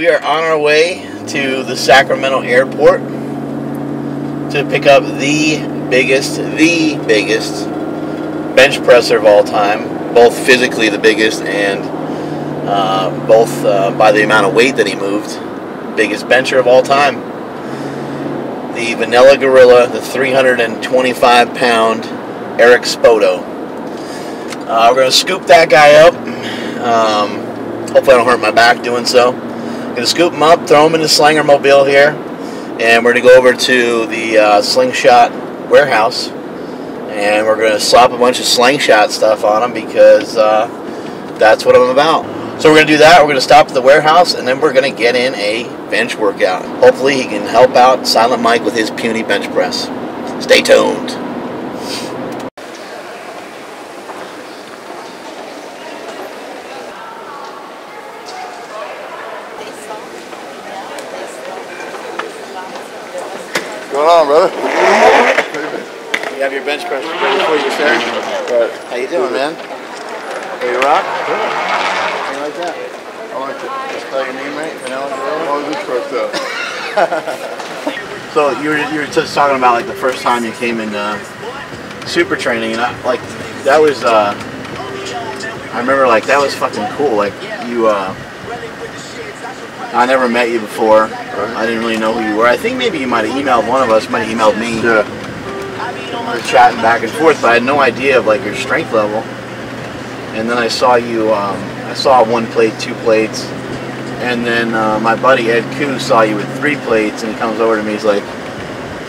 We are on our way to the Sacramento airport to pick up the biggest, the biggest bench presser of all time. Both physically the biggest and uh, both uh, by the amount of weight that he moved. Biggest bencher of all time. The Vanilla Gorilla, the 325 pound Eric Spoto. Uh, we're going to scoop that guy up. Um, hopefully, I don't hurt my back doing so. Going to scoop them up, throw them in the Slinger Mobile here, and we're going to go over to the uh, Slingshot warehouse, and we're going to slap a bunch of Slingshot stuff on them because uh, that's what I'm about. So we're going to do that. We're going to stop at the warehouse, and then we're going to get in a bench workout. Hopefully, he can help out Silent Mike with his puny bench press. Stay tuned. Brother? You have your bench press ready for you, sir. Right. How you doing, man? To rock? How you like that? I like it. Just Spell your name right? Vanilla Gorilla? Oh, this first up. So you were you were just talking about like the first time you came in uh, super training, and I, like that was uh, I remember like that was fucking cool. Like you, uh, I never met you before. I didn't really know who you were. I think maybe you might have emailed one of us. Might have emailed me. Yeah. We were chatting back and forth, but I had no idea of like your strength level. And then I saw you. Um, I saw one plate, two plates, and then uh, my buddy Ed Koo saw you with three plates, and he comes over to me. He's like,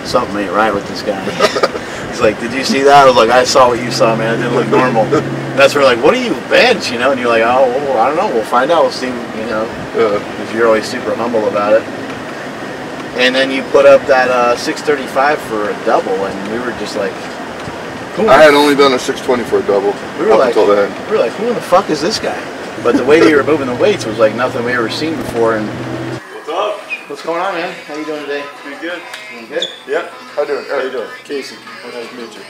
"Something ain't right with this guy." he's like, "Did you see that?" I was like, "I saw what you saw, man. It didn't look normal." That's where like, "What do you bench?" You know, and you're like, "Oh, well, I don't know. We'll find out. We'll see." You know. Because you're always super humble about it. And then you put up that uh, 635 for a double, and we were just like, who I had only done a 620 for a double we were up like, until then. we were like, who in the fuck is this guy? But the way that you were moving the weights was like nothing we ever seen before. And What's up? what's going on, man? How you doing today? Pretty good. Doing good. Yeah. How you doing? How you doing? Casey. Nice to meet you.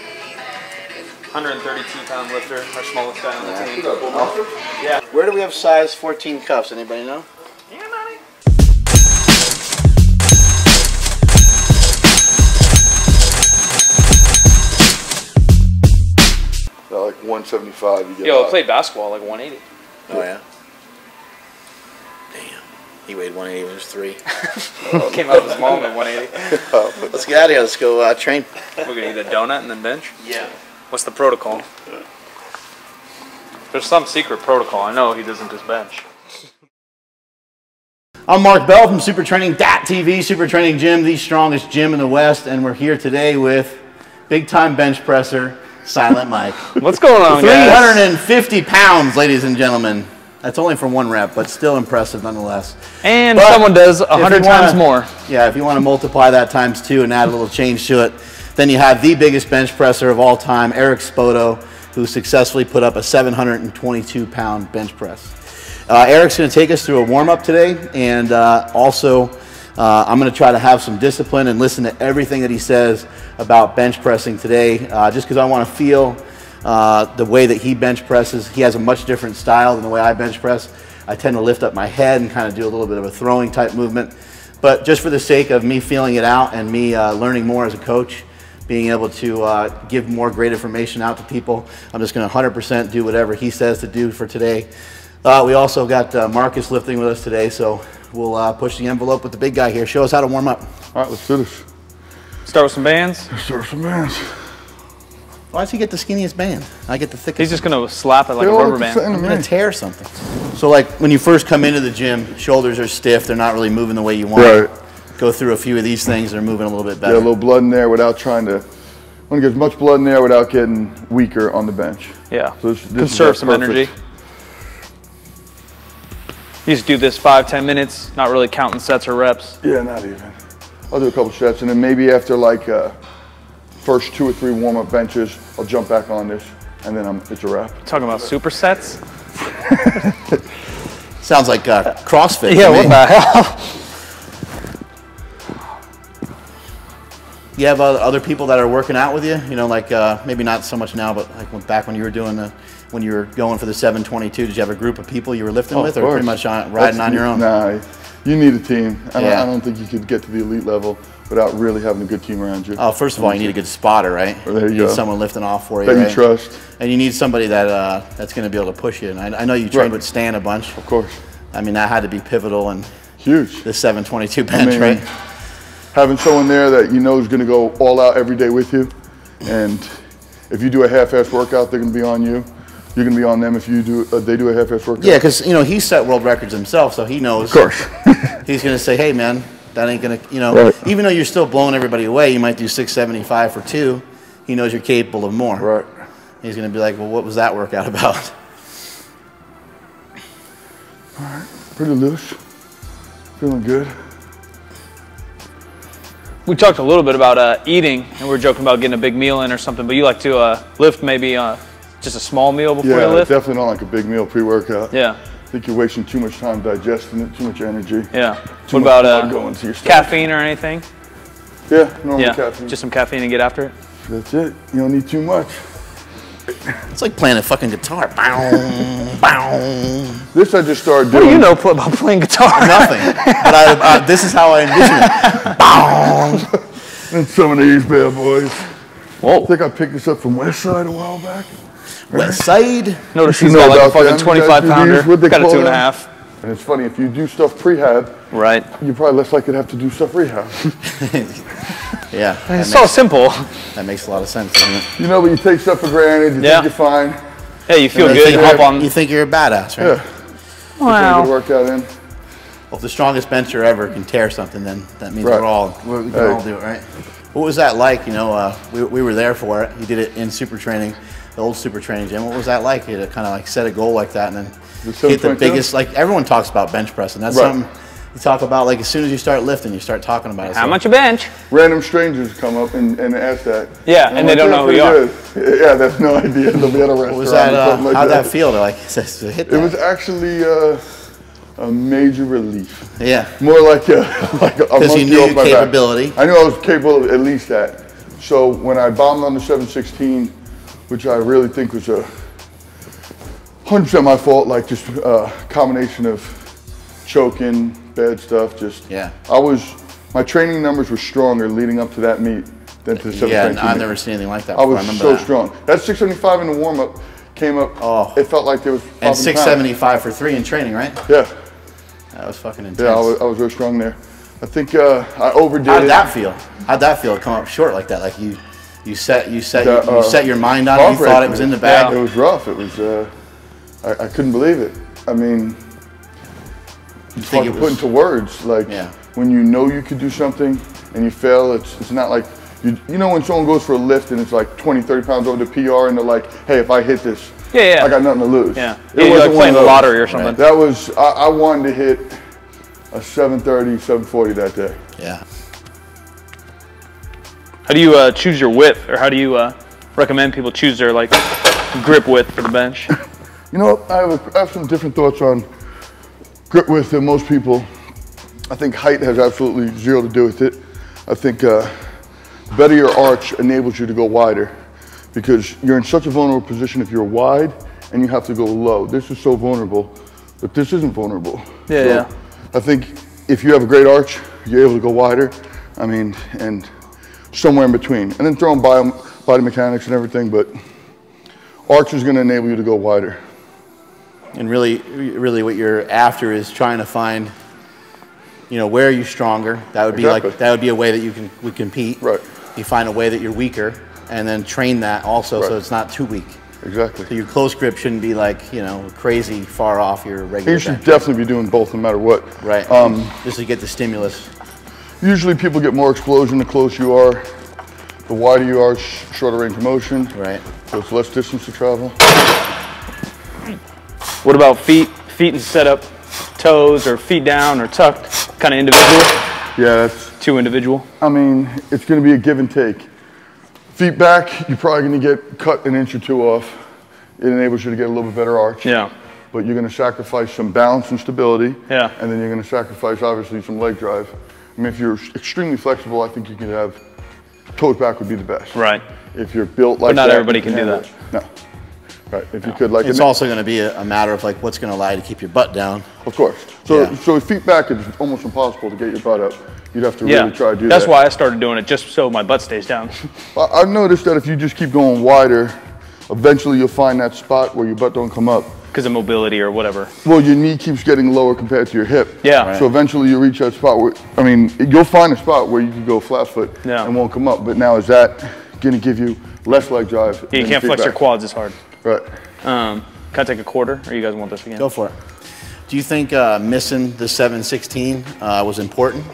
132 pound lifter, our smallest guy on the team. Oh. Yeah. Where do we have size 14 cuffs? Anybody know? Yeah, buddy. Like 175. You get Yo, I played basketball like 180. Oh yeah. Damn. He weighed 180 when he was three. Came out of his mom at 180. Let's get out of here. Let's go uh, train. We're gonna eat a donut and then bench. Yeah. What's the protocol? There's some secret protocol. I know he doesn't just bench. I'm Mark Bell from Super Training TV, Super Training Gym, the strongest gym in the West, and we're here today with big time bench presser, Silent Mike. What's going on, guys? 350 pounds, ladies and gentlemen. That's only for one rep, but still impressive nonetheless. And But someone does if 100 wanna- times more. Yeah, if you want to multiply that times two and add a little change to it, then you have the biggest bench presser of all time, Eric Spoto, who successfully put up a 722 pound bench press. Uh, Eric's going to take us through a warm up today, and uh, also uh, I'm going to try to have some discipline and listen to everything that he says about bench pressing today, uh, just because I want to feel uh, the way that he bench presses. He has a much different style than the way I bench press. I tend to lift up my head and kind of do a little bit of a throwing type movement. But just for the sake of me feeling it out and me uh, learning more as a coach, being able to uh, give more great information out to people, I'm just going to 100% do whatever he says to do for today. Uh, we also got uh, Marcus lifting with us today, so we'll uh, push the envelope with the big guy here. Show us how to warm up. All right, let's do this. Start with some bands. Start with some bands. Why does he get the skinniest band? I get the thickest. He's just gonna slap it like They a rubber band. I'm gonna tear something. So like when you first come into the gym, shoulders are stiff. They're not really moving the way you want. Right. Go through a few of these things. They're moving a little bit Get better. a little blood in there without trying to. I Want to get as much blood in there without getting weaker on the bench. Yeah. So this- this Conserve some perfect. energy. You just do this five, ten minutes, not really counting sets or reps. Yeah, not even. I'll do a couple sets, and then maybe after like uh, first two or three warm-up benches, I'll jump back on this, and then I'm, it's a wrap. Talking about supersets. Sounds like uh, CrossFit. Yeah, what me. the hell? You have other people that are working out with you. You know, like uh, maybe not so much now, but like when, back when you were doing the when you were going for the 722, did you have a group of people you were lifting Oh, with, or pretty much on, riding That's- on your own? Nah, You need a team. I, don't, I don't think you could get to the elite level without really having a good team around you. Oh, first of all, you need a good spotter, right? There you need go. someone lifting off for you, that right? you trust, And you need somebody that uh, that's going to be able to push you. And I, I know you trained Right. with Stan a bunch. of course. I mean, that had to be pivotal and Huge. the 722 bench, mean, right? Having someone there that you know is going to go all out every day with you, and if you do a half-ass workout, they're going to be on you. You're going to be on them if you do. Uh, they do a half-ass workout. Yeah, because you know he set world records himself, so he knows. of course. He's going to say, "Hey, man, that ain't going to," you know, Right. even though you're still blowing everybody away, you might do 675 for two. He knows you're capable of more. right. He's going to be like, "Well, what was that workout about?" All right, pretty loose. Feeling good. We talked a little bit about uh, eating, and we were joking about getting a big meal in or something. But you like to uh, lift maybe uh, just a small meal before Yeah, you lift. Yeah, definitely not like a big meal pre-workout. Yeah, I think you're wasting too much time digesting it, too much energy. yeah. Too what about uh, going to your stomach. caffeine or anything? Yeah, normal Yeah, caffeine. just some caffeine to get after it. That's it. You don't need too much. It's like playing a fucking guitar. Bow, bow. This I just started What doing. do you know pl- about playing guitar? Nothing. But I, uh, this is how I envision it. And some of these bad boys. I think I picked this up from Westside a while back. Westside. Notice You he's got like a about them? fucking 25 do these? pounder. Got a call two and a them? half. And it's funny, if you do stuff prehab, Right. you're probably less likely to have to do stuff rehab. Yeah, It's makes, so simple. that makes a lot of sense, doesn't it? you know, but you take stuff for granted, you Yeah. think you're fine. Hey, you feel You good. think, You hop on. you think you're a badass, right? Yeah. Get a Wow. good workout in. Well, if the strongest bencher ever can tear something, then that means Right. we're all we're, we can Hey. all do it, right? What was that like? You know, uh, we, we were there for it. He did it in super training, the old super training gym. What was that like? You to kind of like set a goal like that and then The hit the 7.2? biggest. Like everyone talks about bench pressing. That's Right. something you talk about. Like as soon as you start lifting, you start talking about it. How So- much a bench? Random strangers come up and, and ask that. Yeah, I'm and they like, don't "Yeah, know who you pretty good." Yeah, they have no idea. They'll be at a restaurant. Was that? or Uh, something like how'd that feel? To like to hit that? It was actually uh, a major relief. yeah. More like a like a Because you knew off your my back. capability. I knew I was capable of at least that. So when I bombed on the 716, which I really think was a 100% my fault, like just a combination of choking, bad stuff, just Yeah. I was my training numbers were stronger leading up to that meet than to the 716. Yeah, and I've meet. never seen anything like that I before. I, was remember so that. strong. That 675 in the warm up came up. Oh. It felt like there was. And 1,000 pounds. 675 for three in training, right? Yeah, That was fucking intense. yeah, I was, I was really strong there. I think uh, I overdid How it. did that feel? How'd that feel to come up short like that? Like you, you set, you set, The, you, uh, set your mind on it. You thought it was in the bag. Yeah. It was rough. It was. Uh, I, I couldn't believe it. I mean, You hard think to it put into words. Like Yeah. when you know you could do something and you fail, it's it's not like you you know when someone goes for a lift and it's like 20, 30 pounds over the PR and they're like, hey, if I hit this, Yeah, yeah. I got nothing to lose. Yeah. It Yeah, you're wasn't like playing the lottery or something. That was I, I wanted to hit a 730, 740 that day. Yeah. How do you uh, choose your width, or how do you uh, recommend people choose their like grip width for the bench? You know, I have, a, I have some different thoughts on grip width than most people. I think height has absolutely zero to do with it. I think uh, better your arch enables you to go wider because you're in such a vulnerable position if you're wide and you have to go low. This is so vulnerable, but this isn't vulnerable. Yeah, So yeah. I think if you have a great arch, you're able to go wider. I mean, and somewhere in between. And then throw in bio, body mechanics and everything, but arch is going to enable you to go wider. And really, really, what you're after is trying to find, you know, where are you stronger? That would be Exactly. like that would be a way that you can would compete. Right. You find a way that you're weaker, and then train that also, so it's not too weak. Exactly. So your close grip shouldn't be like you know crazy far off your regular. You should bench. definitely be doing both no matter what. Right. Um, Just to get the stimulus. usually people get more explosion the closer you are. The wider you are, sh- shorter range of motion. Right. So it's less distance to travel. What about feet? Feet and setup, toes or feet down or tucked? Kind of individual. Yeah, that's, Too individual. I mean, it's going to be a give and take. Feet back, you're probably going to get cut an inch or two off. It enables you to get a little bit better arch. Yeah. But you're going to sacrifice some balance and stability. Yeah. And then you're going to sacrifice, obviously, some leg drive. I mean, if you're extremely flexible, I think you could have toes back would be the best. Right. If you're built like that, not that, everybody can do that. No. Right. If you could, like, It's also going to be a, a matter of like what's going to allow you to keep your butt down. of course. So, Yeah. so feet back, it's almost impossible to get your butt up. You'd have to Yeah, really try to do that's that. That's why I started doing it just so my butt stays down. I- I've noticed that if you just keep going wider, eventually you'll find that spot where your butt don't come up. because of mobility or whatever. Well, your knee keeps getting lower compared to your hip. Yeah. Right. So eventually you reach that spot where, I mean, you'll find a spot where you can go flat foot Yeah. and won't come up. But now is that going to give you less leg drive? Yeah, you can't feet flex your quads as hard. Right. Um, can I take a quarter, or you guys want this again? Go for it. Do you think uh, missing the 716 uh, was important?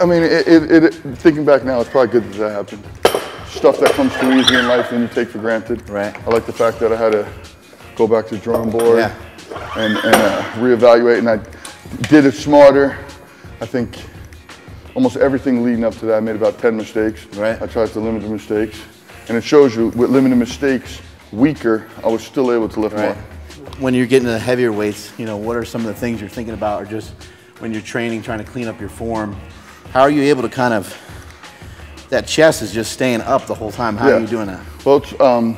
I mean, it, it, it, thinking back now, it's probably good that that happened. Stuff that comes too easy in life and you take for granted. Right. I like the fact that I had to go back to the drawing board Yeah. and, and uh, reevaluate, and I did it smarter. I think almost everything leading up to that, I made about 10 mistakes. Right. I tried to limit the mistakes. And it shows you, with limited mistakes, weaker, I was still able to lift Right. more. When you're getting to the heavier weights, you know, what are some of the things you're thinking about, or just when you're training, trying to clean up your form? How are you able to kind of that chest is just staying up the whole time? How Yeah. are you doing that? Well, it's, um,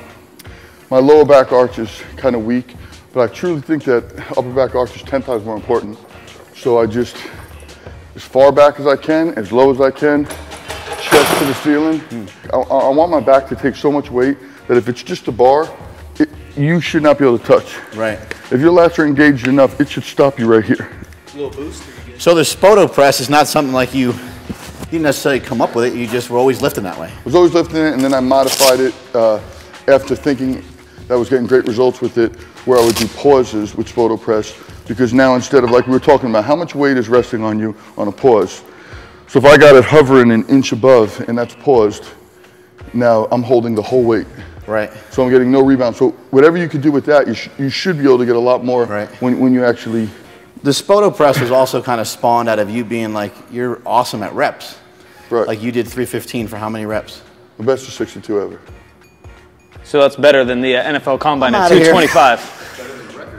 my lower back arch is kind of weak, but I truly think that upper back arch is 10 times more important. So I just, as far back as I can, as low as I can, to the ceiling. I, I I want my back to take so much weight that if it's just a bar, it, you should not be able to touch. Right. If your lats are engaged enough, it should stop you right here. A little boost. So the Spoto press is not something like you you didn't necessarily come up with it. You just were always lifting that way. I was always lifting it, and then I modified it uh, after thinking that I was getting great results with it, where I would do pauses with Spoto press, because now instead of like we were talking about, how much weight is resting on you on a pause? So if I got it hovering an inch above and that's paused, now I'm holding the whole weight. Right. So I'm getting no rebound. So whatever you could do with that, you, sh- you should be able to get a lot more Right. when, when you actually, The Spoto press was also kind of spawned out of you being like you're awesome at reps. right, Like you did 315 for how many reps? the best of 62 ever. So that's better than the uh, NFL Combine I'm at 225.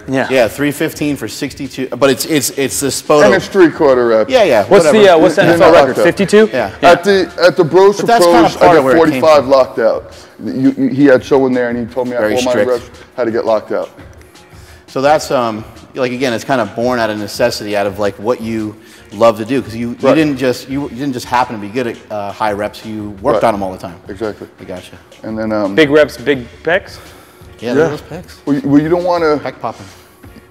Yeah. Yeah, 315 for 62. But it's it's it's the Spoto. And it's three quarter reps. yeah, yeah. What's whatever. the uh, what's the You're NFL record? 52. Yeah. At the at the Bros for But kinda Pros, I got 45 locked out. You, you, he had someone there, and he told me Very all my reps had to get locked out. So that's um like again, it's kind of born out of necessity, out of like what you love to do, because you, you didn't just you, you didn't just happen to be good at uh, high reps. You worked Right. on them all the time. Exactly. I gotcha. And then, um, Big reps, big pecs. Yeah, those pecs, well, you, well, you don't want to. pec popping.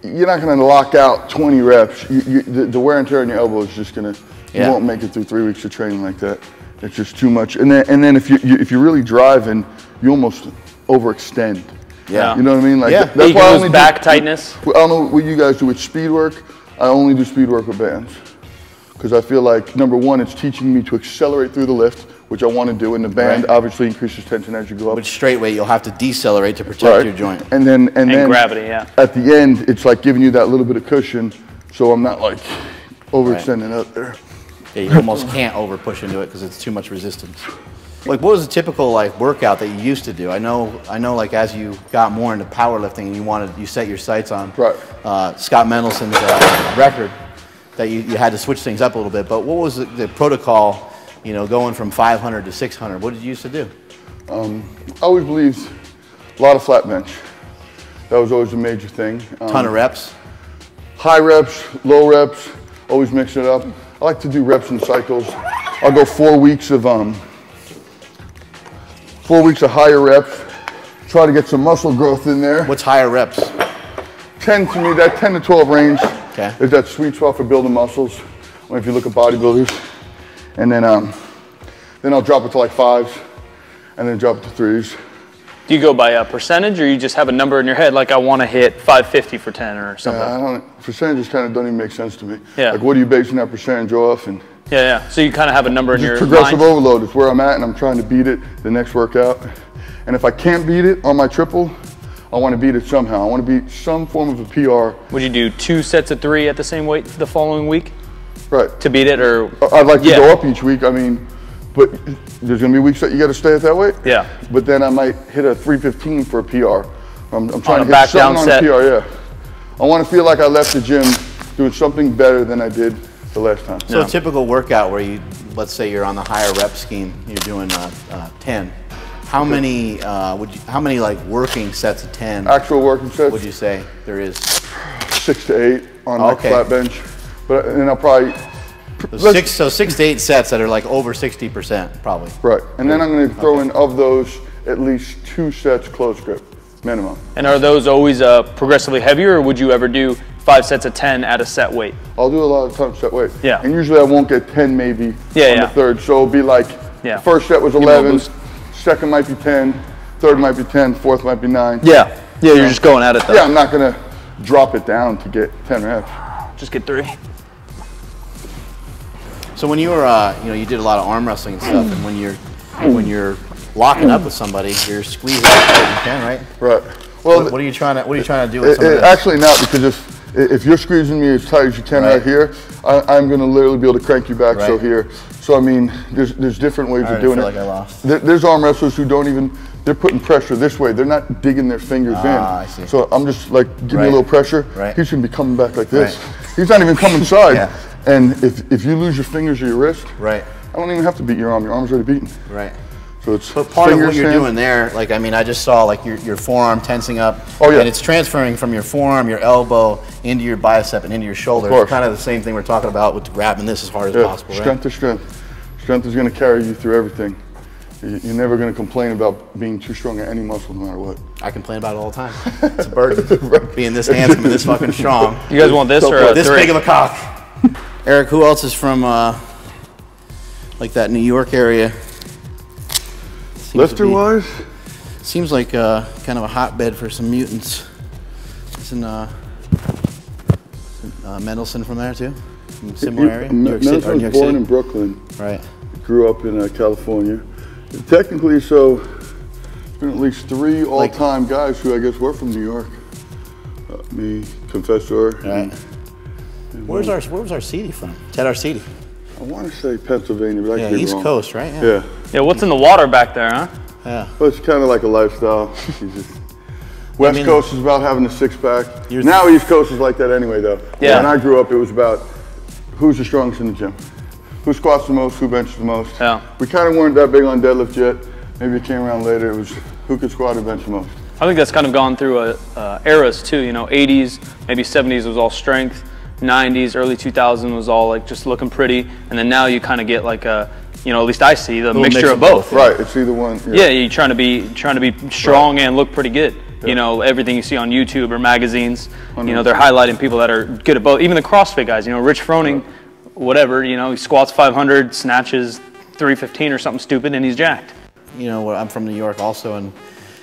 You're not going to lock out 20 reps. You, you, the, the wear and tear on your elbow is just going to. Yeah. You won't make it through three weeks of training like that. It's just too much. And then, and then if you, you if you're really driving, you almost overextend. Yeah. You know what I mean? Like Yeah. that- that's why I only lose do- back tightness. I don't know what you guys do with speed work. I only do speed work with bands because I feel like number one, it's teaching me to accelerate through the lift, which I want to do, and the band Right. obviously increases tension as you go up. With straight weight, you'll have to decelerate to protect Right. your joint. And then and, then gravity, yeah. At the end, it's like giving you that little bit of cushion, so I'm not like overextending out there. Yeah, you almost can't over push into it because it's too much resistance. Like, what was a typical like workout that you used to do? I know, I know. Like as you got more into powerlifting and you wanted, you set your sights on Right. uh, Scot Mendelson's uh, record, that you, you had to switch things up a little bit. But what was the, the protocol? You know, going from 500 to 600. What did you used to do? I always believed a lot of flat bench. That was always a major thing. Um, Ton of reps. high reps, low reps, always mix it up. I like to do reps and cycles. I'll go four weeks of um, four weeks of higher reps. Try to get some muscle growth in there. What's higher reps? 10 to me, that 10 to 12 range Okay. is that sweet spot for building muscles. When if you look at bodybuilders, and then um, then I'll drop it to like fives, and then drop it to threes. Do you go by a percentage, or you just have a number in your head, like I want to hit 550 for 10 or something? Uh, I don't. Percentages kind of don't even make sense to me. Yeah. Like, what are you basing that percentage off? And yeah, yeah. So you kind of have a number in your progressive mind. overload is where I'm at, and I'm trying to beat it the next workout. And if I can't beat it on my triple, I want to beat it somehow. I want to beat some form of a PR. Would you do two sets of three at the same weight the following week right. to beat it or I'd like to yeah. go up each week. I mean, but there's going to be weeks that you got to stay at that weight. Yeah. But then I might hit a 315 for a PR. I'm, I'm trying to hit something on set. a PR. Yeah. I want to feel like I left the gym doing something better than I did the last time. So yeah. a typical workout where you, let's say you're on the higher rep scheme, you're doing uh, uh, 10. How many uh, would you, how many like working sets of 10? Actual working sets? Would you say there is? Six to eight on okay. that flat bench. But and I'll probably so six, so six to eight sets that are like over 60% probably. Right, and then I'm going to throw okay. in of those at least two sets close grip minimum. And are those always uh, progressively heavier, or would you ever do five sets of 10 at a set weight? I'll do a lot of times set weight. Yeah. And usually I won't get 10 maybe yeah, on yeah. the third, so it'll be like yeah. first set was 11, second might be 10, third might be 10, fourth might be nine. Yeah, yeah, you're just going at it though. Yeah, I'm not going to drop it down to get 10 reps. Just get three. So when you were, uh, you know, you did a lot of arm wrestling and stuff, and when you're, when you're locking up with somebody, you're squeezing as tight as you can, right? Right. Well, what, what, are you trying to, what are you trying to do with it, it Actually not, because if, if you're squeezing me as tight as you can right, right here, I, am going to literally be able to crank you back right. so here. So I mean, there's there's different ways of doing it. Like there, there's arm wrestlers who don't even they're putting pressure this way. They're not digging their fingers ah, in. So I'm just like, give right. me a little pressure. Right. He's gonna be coming back like this. Right. He's not even coming side. yeah. And if, if you lose your fingers or your wrist, right. I don't even have to beat your arm. Your arm's already beaten. Right. So it's but part of what you're doing there, like I mean, I just saw like your, your forearm tensing up. Oh yeah. And it's transferring from your forearm, your elbow, into your bicep and into your shoulder. Of course. It's kind of the same thing we're talking about with grabbing this as hard as yeah. possible. Strength right? to strength. Strength is going to carry you through everything. You're never going to complain about being too strong at any muscle, no matter what. I complain about it all the time. It's a burden right. being this handsome and this fucking strong. You guys want this so or this three? big of a cock? Eric, who else is from uh, like that New York area? Seems Lifter be, wise? Seems like uh, kind of a hotbed for some mutants. Isn't uh, uh, from there too? From similar area? New York City, was York born City? in Brooklyn. Right. Grew up in uh, California. Technically, so been at least three all-time like, guys who I guess were from New York. Uh, me, Confessor, right. and Where's our Where was Arcidi from? Ted Arcidi. I want to say Pennsylvania, but I could be East wrong. Coast, right? Yeah. yeah. yeah. what's in the water back there, huh? Yeah. Well, it's kind of like a lifestyle. West I mean, Coast is about having a six pack. Now East Coast is like that anyway, though. Yeah. When I grew up, it was about who's the strongest in the gym, who squats the most, who benches the most. Yeah. We kind of weren't that big on deadlift yet. Maybe it came around later. It was who could squat or bench the most. I think that's kind of gone through a, uh, eras too. You know, 80s, maybe 70s was all strength. 90s, early 2000s was all like just looking pretty, and then now you kind of get like a, you know, at least I see the mixture mix of both. both. Right, it's either one. Yeah. yeah, you're trying to be trying to be strong right. and look pretty good. Yeah. You know, everything you see on YouTube or magazines, you know, they're highlighting people that are good at both. Even the CrossFit guys, you know, Rich Froning, right. whatever, you know, he squats 500, snatches 315 or something stupid, and he's jacked. You know, I'm from New York also, and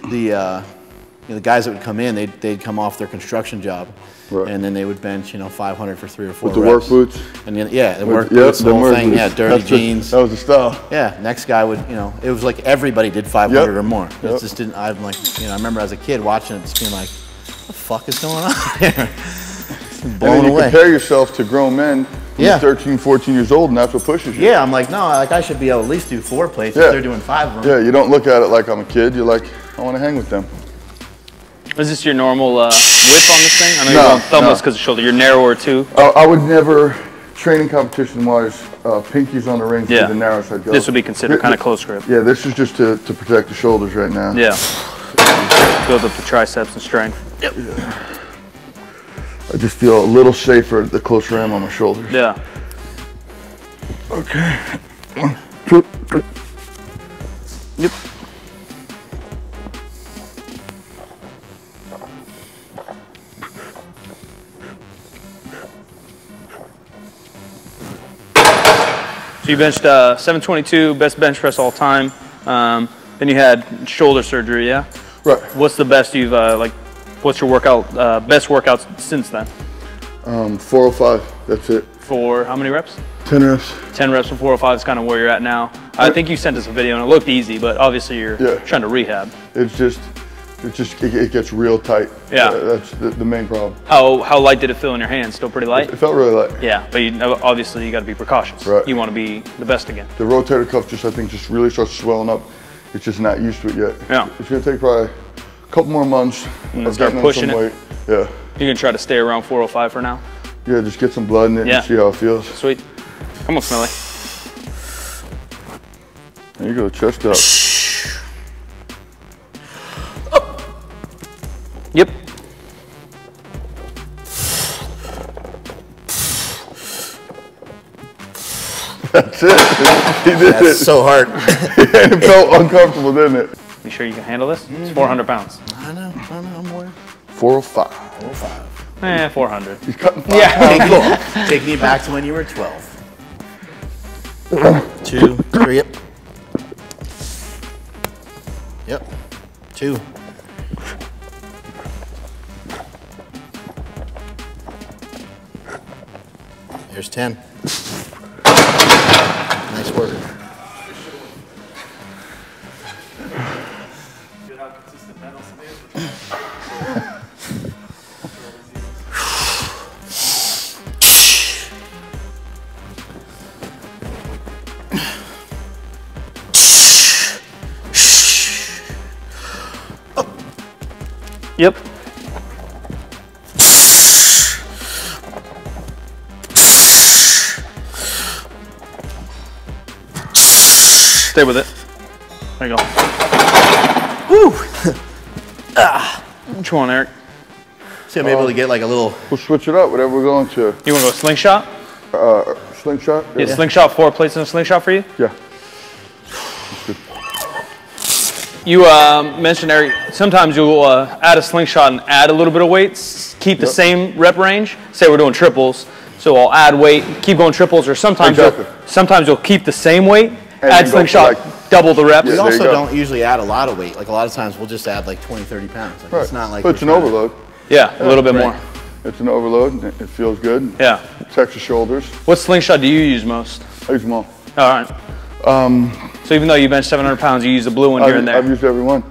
the uh, you know, the guys that would come in, they'd, they'd come off their construction job Right. And then they would bench, you know, 500 for three or four. With the reps. work boots. And then, yeah, the work yep, boots, the, whole thing. Boots. Yeah, dirty That's jeans. The, that was the style. Yeah. Next guy would, you know, it was like everybody did 500 yep. or more. It just didn't. I'm like, you know, I remember as a kid watching it, just being like, what the fuck is going on here? and then you away. compare yourself to grown men yeah. 13, 14 years old, and that's what pushes you. Yeah, I'm like, no, like I should be able to at least do four plates yeah. if they're doing five of them. Yeah, you don't look at it like I'm a kid. You're like, I want to hang with them. Is this your normal uh, whip on this thing? I know no, you're thumbless because no. shoulder. You're narrower too. Uh, I would never, training competition wise, uh, pinkies on the rings yeah. the narrow side. goes. This would be considered kind of close grip. Yeah, this is just to, to protect the shoulders right now. Yeah. Build up the triceps and strength. Yep. Yeah. I just feel a little safer the closer I am on my shoulders. Yeah. Okay. One, two, three. Yep. You benched uh, 722, best bench press all time. Um, then you had shoulder surgery, yeah? Right. What's the best you've, uh, like, what's your workout, uh, best workouts since then? Um, 405, that's it. For how many reps? 10 reps. 10 reps for 405 is kind of where you're at now. I think you sent us a video and it looked easy, but obviously you're yeah. trying to rehab. It's just, it just it, it gets real tight. Yeah, uh, that's the, the, main problem. How how light did it feel in your hand? Still pretty light. It, it felt really light. Yeah, but you, obviously you got to be precautious. Right. You want to be the best again. The rotator cuff just I think just really starts swelling up. It's just not used to it yet. Yeah, it's gonna take probably a couple more months. And of start pushing it. Weight. Yeah. You're gonna try to stay around 405 for now. Yeah, just get some blood in it yeah. and see how it feels. Sweet. Come on, Smelly. There you go, chest up. Yep. That's it. He did That's it. so hard. and it felt uncomfortable, didn't it? You sure you can handle this? It's 400 pounds. I know, I know, I'm worried. 405. 405. Eh, 400. He's cutting five Yeah. pounds. Taking you back to when you were 12. Two, three, yep. Yep. Two. There's 10. Nice work. Stay with it. There you go. Woo! ah. Which one, Eric? See, I'm able to get like a little. We'll switch it up, whatever we're going to. You want to go slingshot? Uh, slingshot? Yeah, slingshot, four plates in a slingshot for you? Yeah. You um, mentioned, Eric, sometimes you'll uh, add a slingshot and add a little bit of weight, keep the Yep. same rep range. Say we're doing triples, so I'll add weight, keep going triples, or sometimes Exactly. you'll, sometimes you'll keep the same weight, then add go for slingshot, like- double the reps. Yeah, We also don't usually add a lot of weight. Like a lot of times we'll just add like 20, 30 pounds. Like, Right. It's not like. But it's an trying to- overload. Yeah, a little bit Right. more. It's an overload. It it feels good. Yeah. Protects your shoulders. What slingshot do you use most? I use them all. All right. Um, so even though you bench 700 pounds, you use the blue one here I've, and there. I've used every one.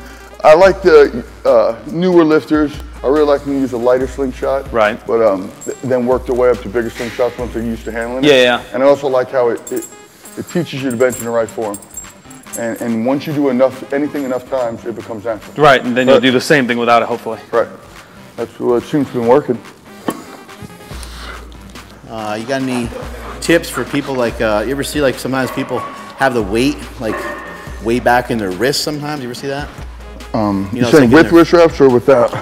I like the uh, newer lifters. I really like them to use a lighter slingshot. Right. But um, th- then work their way up to bigger slingshots once they're used to handling it. Yeah, yeah. And I also like how it, it, it teaches you to bench in the right form. And, and once you do enough, anything enough times, it becomes natural. right, and then you'll do the same thing without it, hopefully. Right. That's what seems to be working. Uh, you got any tips for people like uh, you ever see like sometimes people have the weight like way back in their wrist sometimes you ever see that um you know You it's saying like with their- wrist wraps or without?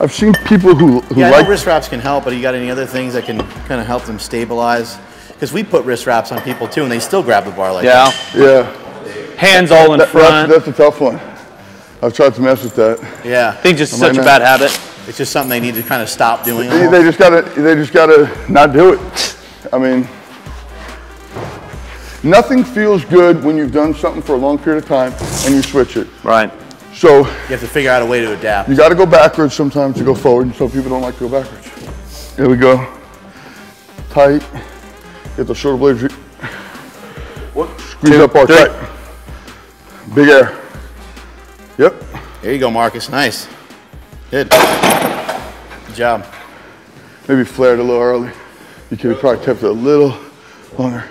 I've seen people who, who yeah like know wrist wraps can help but you got any other things that can kind of help them stabilize because we put wrist wraps on people too and they still grab the bar like Yeah. that. Yeah. Yeah. Hands all in That- front. that's, that's a tough one. I've tried to mess with that. yeah I think just I such a not- bad habit. it's just something they need to kind of stop doing They, they just gotta, they just gotta not do it. I mean, nothing feels good when you've done something for a long period of time and you switch it. Right. So you have to figure out a way to adapt you gotta go backwards sometimes to go forward, and some people don't like to go backwards. Here we go. Tight. Get the shoulder blades. re- Squeeze Two, up our three. tight. Big air. Yep. there you go Marcus nice good good job Maybe flared a little early. You could have probably kept it a little longer.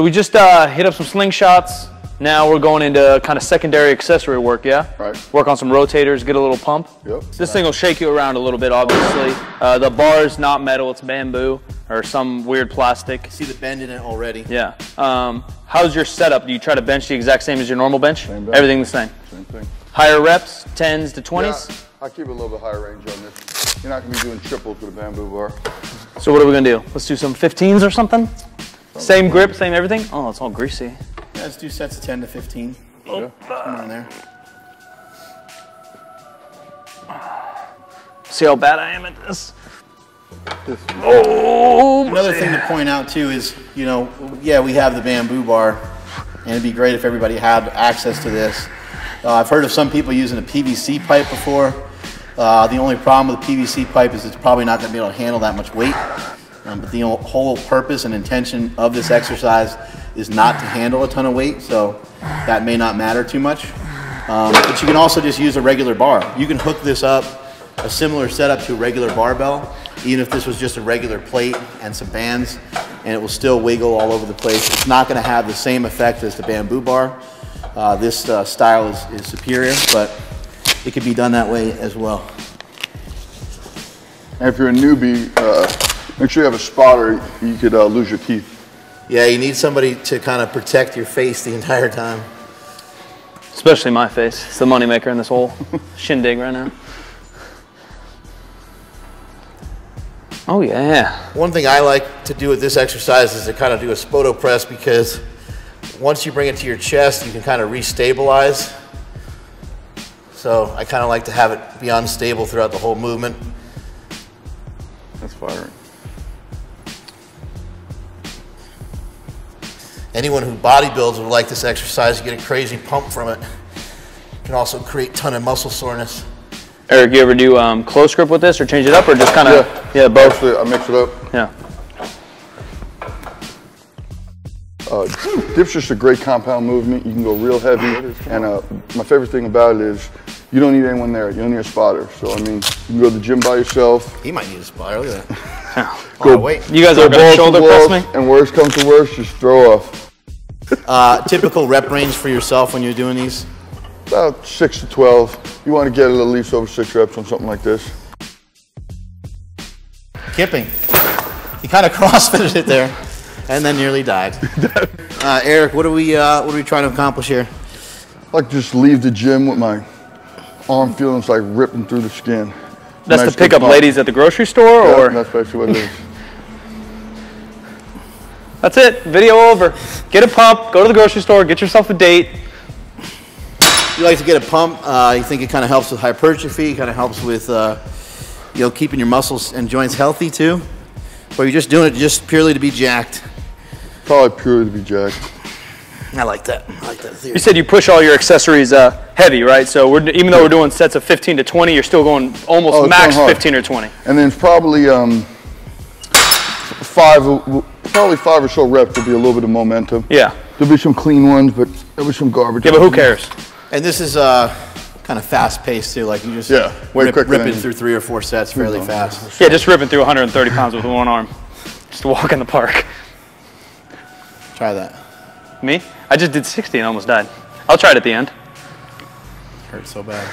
So we just uh, hit up some slingshots. Now we're going into kind of secondary accessory work, yeah? Right. Work on some rotators, get a little pump. Yep. This thing will shake you around a little bit, obviously. Uh, the bar is not metal, it's bamboo or some weird plastic. see the bend in it already Yeah. Um, how's your setup? Do you try to bench the exact same as your normal bench? Same bench. Everything the same. Same thing. Higher reps, 10s to 20s? Yeah, I keep a little bit higher range on this. You're not gonna be doing triples with a bamboo bar. So what are we gonna do? Let's do some 15s or something? Same grip, same everything? Oh, it's all greasy. yeah, let's do sets of 10 to 15 Yeah. somewhere in there See how bad I am at this? Oh, Another thing to point out too is, you know, yeah, we have the bamboo bar, and it'd be great if everybody had access to this. Uh, I've heard of some people using a PVC pipe before. Uh, the only problem with a PVC pipe is it's probably not going to be able to handle that much weight. Um, but the whole purpose and intention of this exercise is not to handle a ton of weight, so that may not matter too much. Um, but you can also just use a regular bar. You can hook this up, a similar setup to a regular barbell, even if this was just a regular plate and some bands, and it will still wiggle all over the place. It's not going to have the same effect as the bamboo bar. Uh, this uh, style is, is superior, but it could be done that way as well. And if you're a newbie, uh, make sure you have a spotter. You could uh, lose your teeth. Yeah, you need somebody to kind of protect your face the entire time. Especially my face. It's the moneymaker in this whole shindig right now. Oh yeah. One thing I like to do with this exercise is to kind of do a spoto press because once you bring it to your chest, you can kind of restabilize. So I kind of like to have it be unstable throughout the whole movement. That's fire. Anyone who bodybuilds would like this exercise, you get a crazy pump from it. It can also create ton of muscle soreness. Eric, you ever do um, close grip with this or change it up or just kind of, yeah. both? Actually, I mix it up. Yeah. Uh, dip's just a great compound movement. You can go real heavy. And uh, my favorite thing about it is you don't need anyone there. You don't need a spotter. So, I mean, you can go to the gym by yourself. He might need a spotter. Look at that. Go, Oh, wait. You guys go are going to balls shoulder press me? And worst comes to worst, just throw off. Uh, typical rep range for yourself when you're doing these? About 6 to 12. You want to get it at least over 6 reps on something like this. Kipping. He kind of crossfitted it there, and then nearly died. Uh, Eric, what are we uh, what are we trying to accomplish here? I like to just leave the gym with my arm feeling like ripping through the skin. That's Nice to pick up pump. ladies at the grocery store Yeah, or? that's basically what it is. That's it. Video over. Get a pump, go to the grocery store, get yourself a date. You like to get a pump. Uh, you think it kind of helps with hypertrophy. Kind of helps with uh, you know keeping your muscles and joints healthy too. Or you're just doing it just purely to be jacked. Probably purely to be jacked. I like that. I like that theory. You said you push all your accessories uh, heavy, right? So we're, even though we're doing sets of 15 to 20, you're still going almost Oh, max going 15 or 20. And then probably um, five, probably five or so reps. There'll be a little bit of momentum. Yeah. There'll be some clean ones, but there'll be some garbage. Yeah, but who cares? And this is uh, kind of fast paced too. Like you just Yeah, way rip, quicker rip than- it through three or four sets fairly fast. Yeah, just ripping through 130 pounds with one arm. Just walk in the park. Try that. Me? I just did 60 and almost died. I'll try it at the end. Hurt so bad.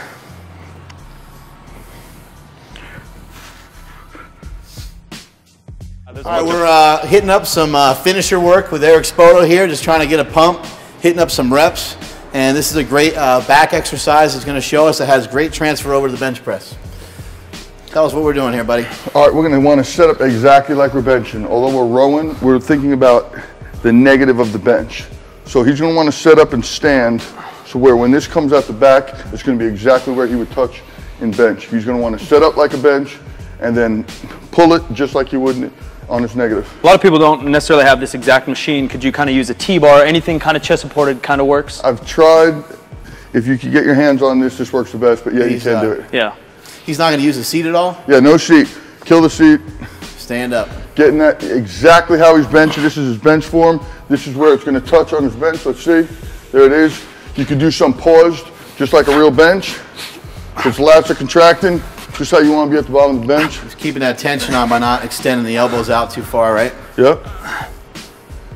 All right, we're uh, hitting up some uh, finisher work with Eric Spoto here, just trying to get a pump, hitting up some reps. And this is a great uh, back exercise it's going to show us that has great transfer over to the bench press. Tell us what we're doing here, buddy. All right, we're going to want to set up exactly like we're benching. Although we're rowing, we're thinking about the negative of the bench. So he's going to want to set up and stand so where when this comes out the back, it's going to be exactly where he would touch in bench. He's going to want to set up like a bench and then pull it just like you would on his negative. A lot of people don't necessarily have this exact machine. Could you kind of use a T-bar? Anything kind of chest supported kind of works? I've tried. If you could get your hands on this, this works the best. But yeah, you can't uh, do it. Yeah. He's not going to use the seat at all. Yeah, no seat. Kill the seat. Stand up. Getting that exactly how he's benching. This is his bench form. This is where it's going to touch on his bench. Let's see. There it is. You can do some paused, just like a real bench. His lats are contracting, just how you want to be at the bottom of the bench. Just keeping that tension on by not extending the elbows out too far, right? Yep.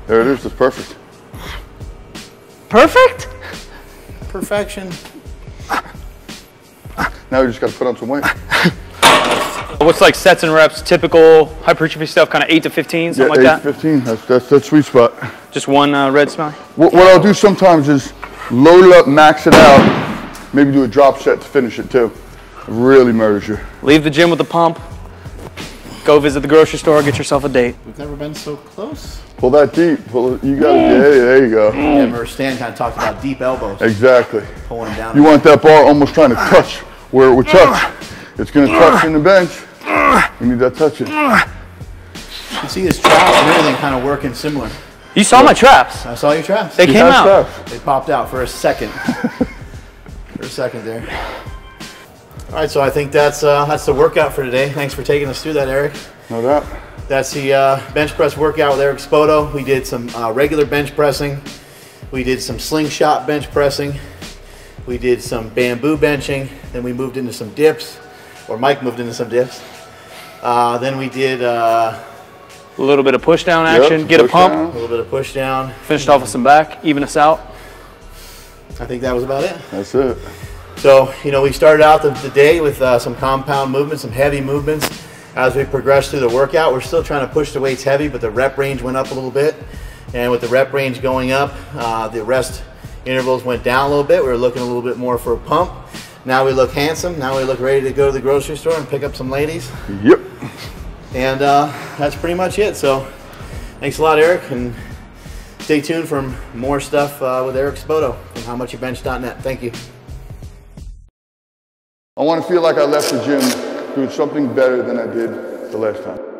There it is. That's perfect. Perfect? Perfection. Now you just got to put on some weight. What's like sets and reps, typical hypertrophy stuff, kind of 8 to 15, Yeah, something 8 like that? 8 to 15. That's, that's that sweet spot. Just one uh, red smile? What, what I'll do sometimes is load it up, max it out, maybe do a drop set to finish it too. It really murders you. Leave the gym with the pump. Go visit the grocery store, get yourself a date. We've never been so close. Pull that deep. Pull it. You got it. Yeah, there you go. Yeah, remember Stan kind of talked about deep elbows, Exactly. pulling them down. You want that bar almost trying to touch where it would touch. It's going to touch in the bench. We need that touching. You can see his traps and everything kind of working similar. You saw my traps. I saw your traps. They He came has out. stuff. They popped out for a second. for a second there. All right, so I think that's uh, that's the workout for today. Thanks for taking us through that, Eric. No doubt. That's the uh, bench press workout with Eric Spoto. We did some uh, regular bench pressing. We did some slingshot bench pressing. We did some bamboo benching. Then we moved into some dips, or Mike moved into some dips. Uh, then we did uh, A little bit of push down Yep, action, get a push pump, a little bit of push down. finished off with some back, even us out. I think that was about it. That's it. So, you know, we started out the, the day with uh, some compound movements, some heavy movements. As we progressed through the workout, we're still trying to push the weights heavy, but the rep range went up a little bit. And with the rep range going up, uh, the rest intervals went down a little bit. We were looking a little bit more for a pump. Now we look handsome. Now we look ready to go to the grocery store and pick up some ladies. Yep. And uh, that's pretty much it. So thanks a lot, Eric. And stay tuned for more stuff uh, with Eric Spoto from howmuchyabench.net. Thank you. I want to feel like I left the gym doing something better than I did the last time.